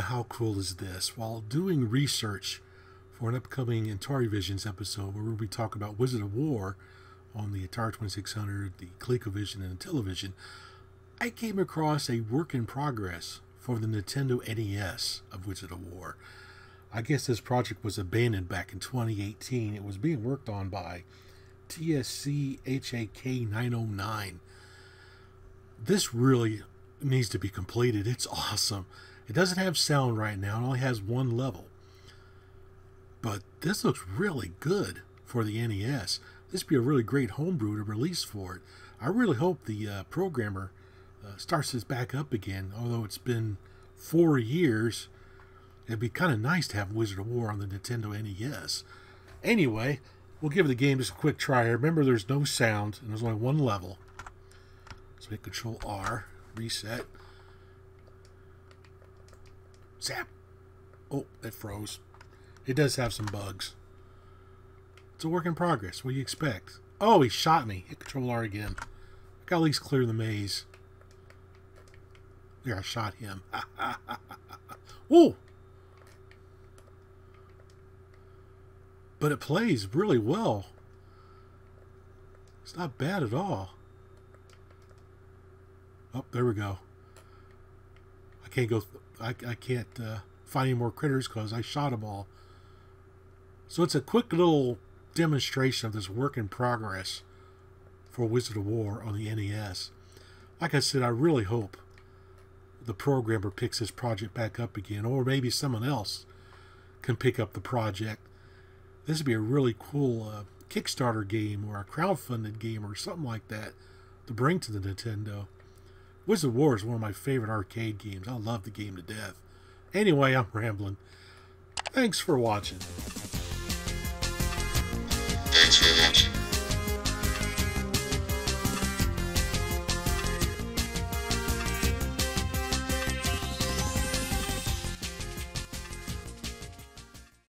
Now, how cool is this? While doing research for an upcoming Atari Visions episode where we talk about Wizard of Wor on the Atari 2600, the ColecoVision, and the Television, I came across a work in progress for the Nintendo NES of Wizard of Wor. I guess this project was abandoned back in 2018. It was being worked on by TSC HAK 909. This really needs to be completed. It's awesome. It doesn't have sound right now, it only has one level. But this looks really good for the NES. This would be a really great homebrew to release for it. I really hope the uh, programmer uh, starts this back up again, although it's been four years. It'd be kind of nice to have Wizard of Wor on the Nintendo NES. Anyway, we'll give the game just a quick try here. Remember, there's no sound, and there's only one level. So hit Control R, reset. Zap. Oh, it froze. It does have some bugs. It's a work in progress. What do you expect? Oh, he shot me. Hit Control R again. I got at least clear the maze. There, I shot him. Whoa! But it plays really well. It's not bad at all. Oh, there we go. Can't go. I, I can't uh, find any more critters because I shot them all. So it's a quick little demonstration of this work in progress for Wizard of Wor on the NES. Like I said, I really hope the programmer picks this project back up again, or maybe someone else can pick up the project. This would be a really cool uh, Kickstarter game or a crowdfunded game or something like that to bring to the Nintendo. Wizard of Wor is one of my favorite arcade games. I love the game to death. Anyway, I'm rambling. Thanks for watching. Thanks for watching.